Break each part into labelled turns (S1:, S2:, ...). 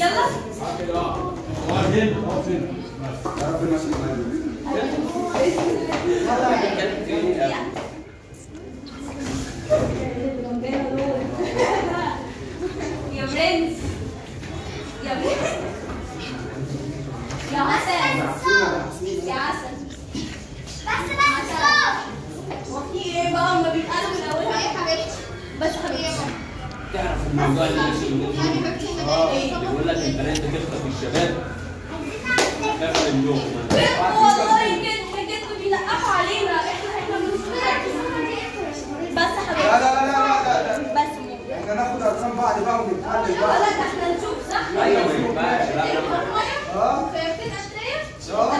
S1: يلا. يا برنس يا برنس يا حسن يا حسن
S2: بس بس
S1: وفي إيه بقى هما بيتقالوا من اولها
S2: إيه حبيبتي
S1: بس حبيبتي
S2: يعني
S3: آه بيقول لك البنات بتخطف الشباب
S1: والله كده كده بيلقحوا علينا إحنا إحنا بس
S4: لا
S1: حبيبتي
S4: لا لا لا لا
S1: بس
S4: إحنا ناخد ارقام بعض بقى ونتعلم
S1: ولا
S4: بقى
S1: ده إحنا نشوف صح
S3: أيوه ما ينفعش لا لا
S4: آه آه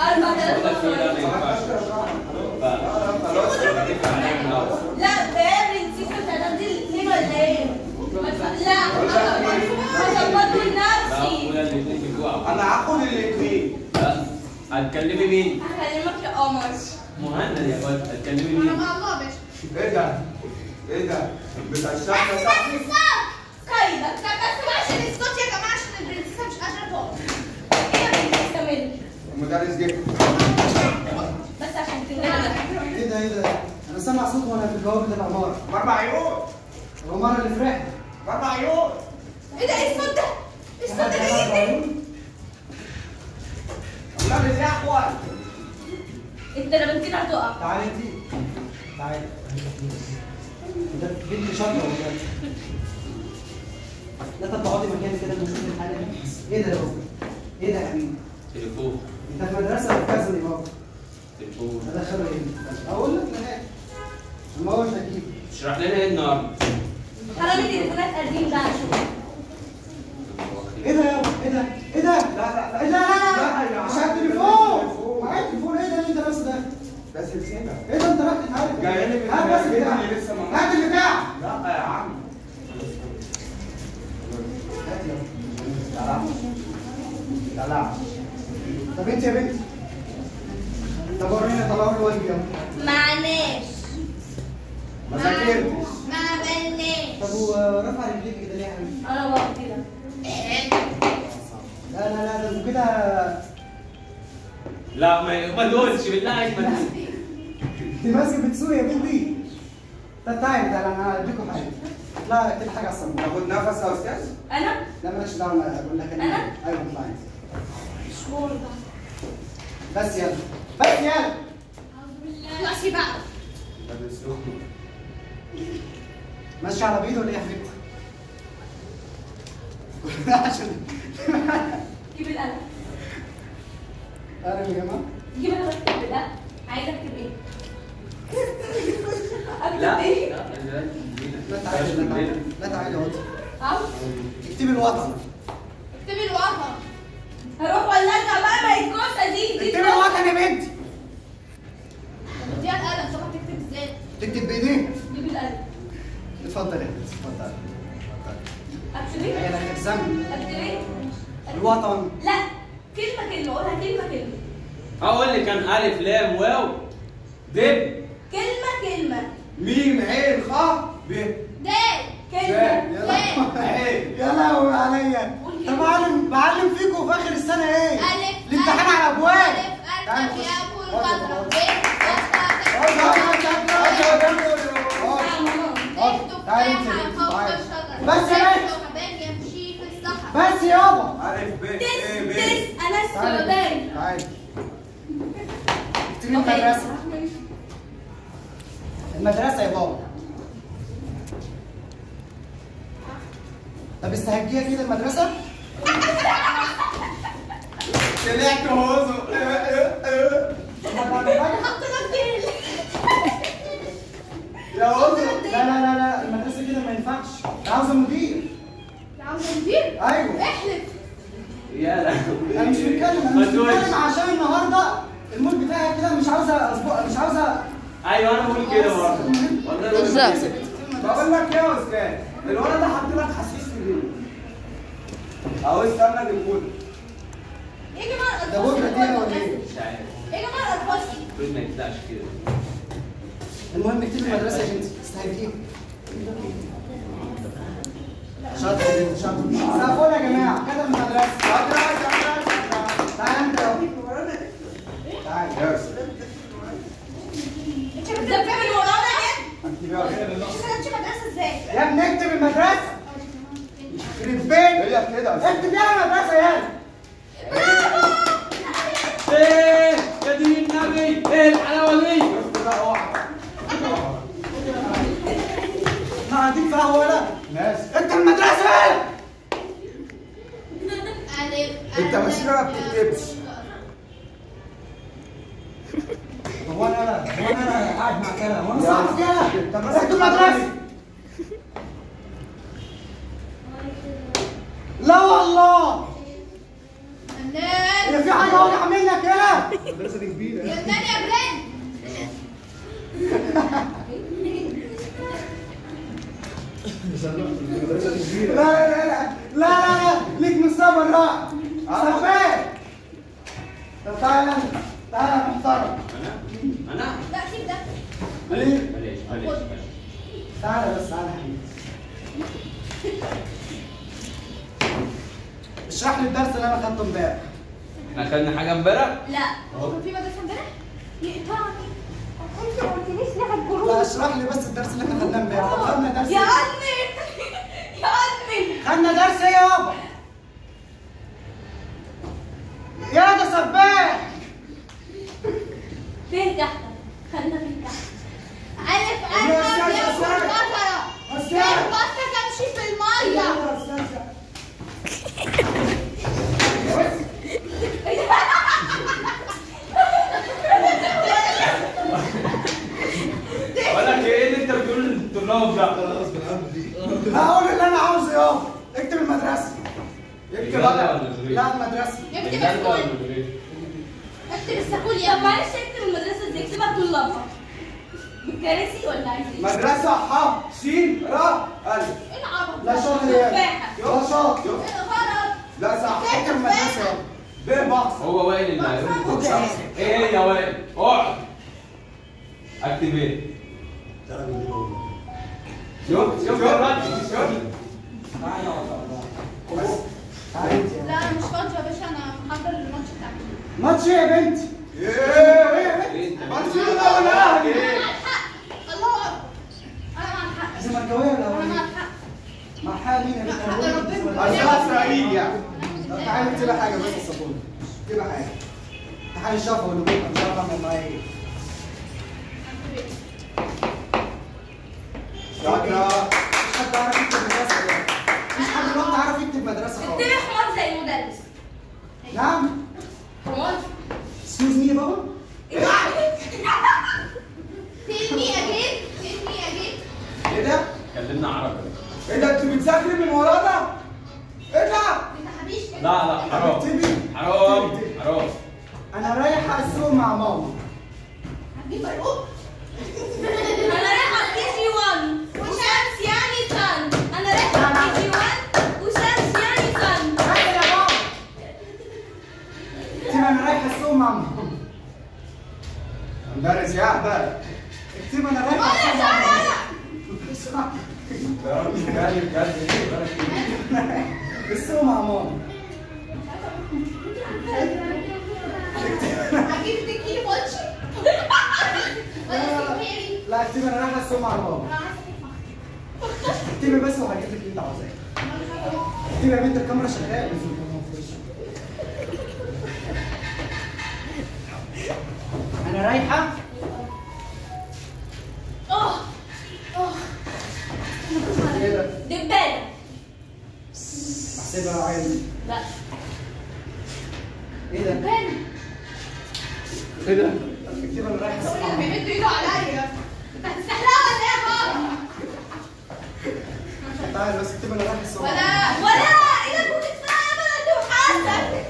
S1: أربعة
S3: بقول لك إيه لا ما
S1: ثلاثة
S3: ينفعش فاتفق عليك من الأول.
S1: لا بارد سيكا تنزل الاثنين ولا إيه؟ ما تف- لا هظبطه
S3: لا
S1: لنفسي
S3: ولا الاثنين بيجوعوا
S4: أنا هاخد الاثنين
S3: لا هتكلمي مين؟
S1: هكلمك يا قمر
S3: مهند يا ولد هتكلمي مين؟
S4: إيه ده؟ إيه ده؟ الشقه صح؟
S1: خايبة إيه يا بنتي استمر
S4: المدرس جه
S1: بس عشان تنام
S5: إيه ده إيه ده؟ أنا سامع صوت وأنا في الجواب بتاع العماره،
S4: بأربع عيون
S5: العماره اللي فرحت.
S4: بأربع عيون
S1: إيه ده إيه الصوت ده؟ إيه الصوت ده جاي منين؟
S4: المدرس يا اخوان
S1: انت لما بنتين هتقع
S5: تعالي انت. تعالي. ده بنت شاطره والله. لا طب اقعدي مكاني كده نشوف الحاله دي. إيه ده يا بابا؟ إيه ده يا حبيبي؟
S3: تليفون
S5: انت في مدرسه ولا في كذا يا بابا؟
S3: تليفون
S5: ادخله إيه؟ أقول لك لا ما هوش أكيد.
S3: اشرح لنا إيه النهارده؟
S1: حرامي تليفونات قديم ده شوف
S5: إيه ده يا بابا؟ إيه ده؟ إيه ده؟
S4: لا لا لا
S5: إيه ده؟ لا لا
S4: لا يا
S5: لا مش
S4: عم.
S5: على التليفون. معايا التليفون إيه ده اللي انت لابسه ده؟
S4: ده سلسله
S5: إيه ده انت رايح تتعالج؟
S4: جاي لي من
S5: هات بس
S4: البيت
S5: البتاع.
S4: اللي لسه ما-
S5: هات البتاع.
S4: لا يا عم
S5: هات يلا.
S4: لا لا
S5: طب انت يا بنت طب وريني طلعوا لي واجب يلا
S1: معناش
S4: ما ذاكرتش.
S5: طب ورفع رجليك كده ليه يا حبيبي؟
S1: أنا بقى كده.
S5: لا لا لا ده كده
S3: لا ما ما تقولش بالله عليك ما
S5: دي ماسكه بتسوق يا بنتي. طب تعالي تعالي أنا هديكم حاجة. لا اكتب حاجة الصمت
S4: تاخد نفس يا أستاذ
S1: أنا؟
S5: لا مالكش دعوة أنا أقول لك
S1: أنا؟
S5: أيوه اطلع انت
S1: مش مرضى
S5: بس يلا. بس يلا.
S4: مدرس يخرج
S5: ماشي على بيض ولا إيه يا حبيبتي؟ عشان
S1: جيب القلم.
S5: أنا يا جماعة.
S1: جيب القلم لا عايزة أكتب إيه؟ أكتب
S3: لا
S1: إيه؟
S3: لا لا
S5: لا تعالي لا تعالي لا. تعالي اقعدي
S1: عاوز
S5: اكتبي الوطن.
S1: هروح ولا ارجع بقى ما هي الكوسه دي دي
S5: اكتبي الوطن يا بنتي
S2: إزاي؟
S5: تكتب بايديك
S1: جيب القلم
S5: اتفضل يا بنتي اتفضل
S1: اكتب إيه؟
S5: هي
S1: أنا إيه؟
S5: الوطن.
S1: لا كلمة كلمة قولها كلمة كلمة.
S3: هقول لك كان ألف لام واو. دب
S1: كلمة كلمة.
S4: ميم عين خ ب.
S2: دال
S1: كلمة
S5: يلا
S4: عين
S5: يا لهوي عليا. طب بعلم بعلم فيكم في آخر السنة إيه؟
S2: ألف
S5: الامتحان على الابواب
S2: ألف
S5: تعالوا
S2: أركب
S5: نخش.
S2: يأكل
S5: اقعد
S2: قدرة
S5: يا
S2: ب
S5: تعالى انت بس يا بنت.
S2: يمشي في الصحراء
S5: بس يابا
S4: الف ب ب
S1: تس أنا
S5: تعالي
S1: الثعبان
S5: تعالي اكتبي المدرسة المدرسة يا بابا طب استهجيها كده المدرسة
S4: طلعت هوزو يا هوزو
S5: لا لا لا لا المدرسة كده ما ينفعش عاوزه مدير
S2: عاوزة مدير
S5: أيوه
S2: احلف
S3: يا لا
S5: أنا مش بتكلم
S3: أنا
S5: مش. بتكلم عشان النهارده المود بتاعي كده مش عاوزه أسبوع مش عاوزه
S3: أيوه أنا بقول كده برضه والله بقول
S1: بالظبط.
S3: كده.
S4: بقول لك إيه يا أستاذ الولد ده حاطط لك حشيش في جيبه اهو استنى اجيبهولك
S2: إيه يا جماعة
S5: ده بكره دي ولا إيه؟
S3: مش عارف
S2: إيه يا الأطفال
S3: المفروض ما يطلعش كده
S5: المهم اكتبي المدرسة يا بنتي استهجيها شاطر شاطر سقفونا يا جماعة كده المدرسة
S4: شاطرة شاطرة شاطرة
S5: تعالى انت يلا. تعالى
S4: يس
S2: انت بتدفع من ورانا كده
S4: انت
S2: انت مدرسه إزاي؟
S5: يا ابني اكتب المدرسة. يخرب بيت
S4: هي كده.
S5: اكتب يا المدرسة يلا
S3: إيه يا دين النبي. إيه الحلاوة دي.
S5: ما هديك فيها ولا؟
S4: ناس
S5: اكتب المدرسة.
S2: ألف
S4: انت ماشي ما بتكتبش
S5: هو أنا هو أنا قاعد مع كده هو
S4: يا
S5: كده المدرسة لا والله. هي في حاجة واضحه منك يا.
S4: المدرسة دي كبيرة.
S2: فنان يا برنس.
S4: المدرسة دي كبيرة
S5: لا لا لا. لا لا لا. ليك من صبر لا. سفاك طب تعالى انت تعالى يا محترم
S2: أنا؟ أنا؟
S3: بلاش بلاش بلاش بلاش.
S5: تعالى بس تعالى حبيبي. اشرح لي الدرس اللي أنا خدته امبارح.
S3: إحنا خدنا حاجة امبارح؟
S1: لا.
S2: هو في مدرسة امبارح؟ يقطعني انت ما قلتليش ليه
S5: لا
S2: هتجروش
S5: اشرح لي بس الدرس اللي إحنا خدناه امبارح طب خدنا درس
S1: يا
S5: إيه؟
S1: عمي يا عمي
S5: خدنا درس إيه يابا يا ده سباح
S1: فين تحت خلينا فين تحت
S2: الف
S5: يا
S2: الف
S5: أستاذ،
S2: يا
S5: أستاذ.
S2: بطه
S5: أستاذ.
S2: البطه تمشي في الميه
S3: بقول لك إيه اللي انت بتقول للطلاب ده
S5: هقول اللي أنا عاوزه يابا اكتب المدرسة
S4: اكتب بقى
S5: لا المدرسة
S2: اكتب ال
S3: school؟
S2: اكتب ال school يا
S1: طب معلش اكتب المدرسة إزاي اكتبها طلابها بالكراسي ولا عايز إيه؟
S4: مدرسة ح س ر ألف
S2: إيه العبط
S5: لا
S2: ده؟
S5: شاطر يا
S1: تفاحة.
S5: لا شاطر؟
S4: لا صح
S5: اكتب المدرسة يابا
S4: ب بحث
S3: هو وائل اللي هيقول لك. إيه هي يا وائل؟ أقعد اكتب إيه؟ شوف شوف الرد شوف
S5: بس تعالى انت يابا.
S2: لا أنا مش فاضيه يا باشا أنا محضر الماتش بتاعي
S5: ماتش إيه يا بنتي
S4: إيه
S3: إيه انت
S4: برشلونة ولا أهلي
S2: أنا مع الحق الله اكبر أنا مع الحق
S5: زملكاويه ولا
S2: أنا مع
S5: اهلاويه؟
S2: الحق
S5: مع حال مين يا بنتي.
S4: عشان اسرائيل يعني
S5: طب تعالى اكتبي حاجة بس يا صابونه اكتبي حاجة. تعالى الشفا اللي بكره شاء الله ما معايا إيه.
S4: شاطرة
S5: مش حد عارف يكتب مدرسة. مش حد عارف يكتب مدرسة خالص.
S1: اكتبي حمار زي المدرس.
S5: نعم.
S1: حمار
S5: excuse me يا بابا
S2: tell me again tell me again
S4: إيه ده؟
S3: كلمنا عربي.
S4: إيه ده؟ انت بتذاكري من ورانا؟ إيه ده؟
S2: انت حبيش
S3: لا لا حرام. حرام حرام.
S5: أنا رايح السوق مع ماما.
S2: هتجيب مرقوب
S1: أنا رايحة كي
S5: لا اكتبي أنا رايح السوق مع ماما اكتبي بس وهجيب لك اللي انت عاوزاه اكتبي يا بنت الكاميرا شغاله أنا رايحه آه آه؟
S1: دبانه
S5: احسبها عايز
S1: لا
S5: إيه ده؟
S1: دبانه
S3: إيه ده؟
S5: اكتبي
S2: أنا ايده عليا انت هتستحلها ولا إيه يا بابا؟
S5: تعالى بس أنا
S2: ولا.
S1: ولا ابدا انت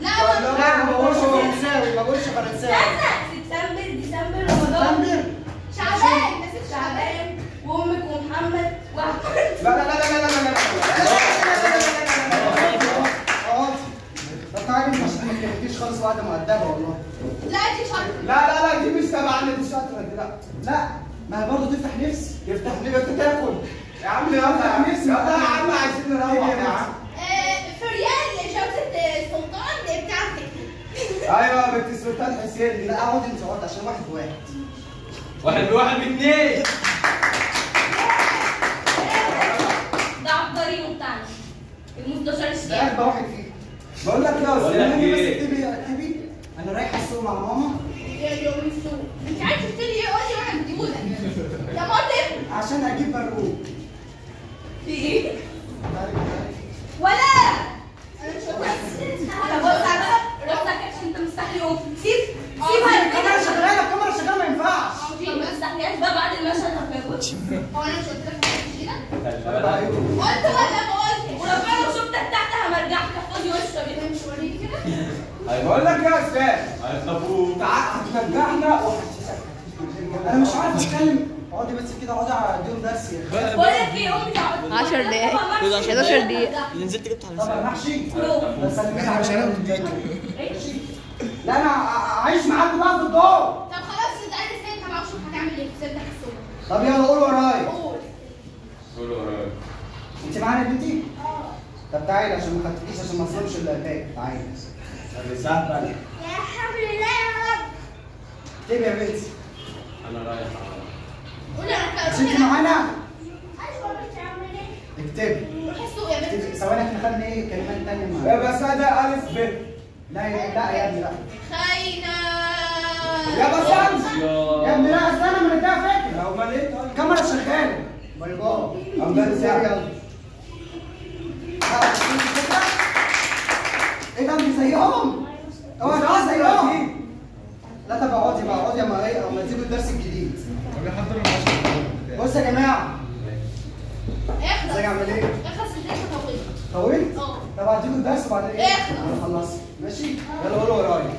S2: لا
S5: لا ما بقولش فرنساوي ما بقولش فرنساوي
S1: سبتمبر ديسمبر رمضان
S2: شعبان نسيت شعبان
S1: وامك ومحمد واحمد
S4: لا لا لا لا لا
S5: خالص واحدة مؤدبه والله
S2: لا دي شاطره
S4: لا لا لا دي مش تبعنا دي شاطره دي لا
S5: لا ما هي برضه تفتح نفسي
S4: تفتح نفسي تاكل يا عم يلا يا عم يلا يا عم عايزين نروح يا عم أيوه بنت السلطان حسين.
S5: لا اقعد أنت اقعد عشان واحد واحد.
S3: واحد بواحد باثنين
S1: ده عبقري بتاعنا المستشار
S5: ده
S1: الشيخ
S5: قلب واحد فيه.
S4: بقول لك يا
S3: أستاذ
S5: خليني بس
S3: إيه؟
S5: اكتبي اكتبي. أنا رايح السوق مع ماما
S2: يا يوم السوق انت عايز تشتري إيه قول لي وأنا بديهولك يا ماضي
S5: عشان أجيب برغوث
S1: في إيه؟
S5: تعالي تعالي
S1: ولا
S2: أنا مش
S1: طب
S2: هقول
S1: بص على راسك عشان انت مستحلي قوم سيب سيبها
S5: الكاميرا شغاله الكاميرا شغاله ما ينفعش
S1: طب ما تستحليهاش بقى بعد المشهد هتاكل
S2: هو أنا مش قلت لك كده
S5: طب أيوه
S2: قلت ولا ما قلتش
S1: وربنا لو شفتك تحت همرجعك تحفظي وشك
S2: أنا مش وريك كده.
S4: بقول لك يا أستاذ.
S3: هيخافوك
S4: تعال هترجعنا. وهتشتغل
S5: أنا مش عارف أتكلم. اقعدي بس كده اقعدي اديهم درس يا أخي
S1: بقول لك إيه تعود
S6: 10 دقايق. 11 دقيقة. اللي نزلت جبت على
S5: طب محشي. بس أنا مش هنام لا أنا ع- عايش معاكم بقى في الدور
S2: طب خلاص انت قاعد استنى طب شوف هتعمل إيه؟ في السوق
S5: طب يلا قول ورايا
S2: قول
S3: قول ورايا
S5: انت معانا يا بنتي؟ طب تعالي عشان ما خدتكيش عشان ما اظلمش الباقي تعالي
S4: اللي سهله
S2: يا حول الله يا رب.
S5: اكتبي يا بنتي.
S3: أنا رايح
S2: قول
S5: أنا انت معانا؟
S2: أيوه مش هعمل إيه؟
S5: اكتبي.
S2: السوق يا بنتي.
S5: ثواني إحنا خدنا إيه؟ كلمات تانية
S4: يا
S5: معانا
S4: بس ده ألف ب.
S5: لا يا لا يا ابني لا.
S2: خاينة
S4: يا بسام
S5: يا ابني لا استنى ما نديها فكرة
S4: لو مليت طيب.
S5: الكاميرا شغالة. bye bye.
S4: عمال
S5: يلا. إيه ده انت زيهم؟ اوعى تبقى زيهم لا طب اقعدي بقى اقعدي اما إيه اما تجيبوا الدرس الجديد بص يا جماعة
S2: اخلص
S5: ازيك عامل إيه؟
S2: اخلص الدنيا طويلة
S5: طولت؟
S2: آه
S5: طب هديكوا الدرس وبعدين إيه؟
S2: اخلص.
S5: خلص ماشي؟ يلا قولوا ورايا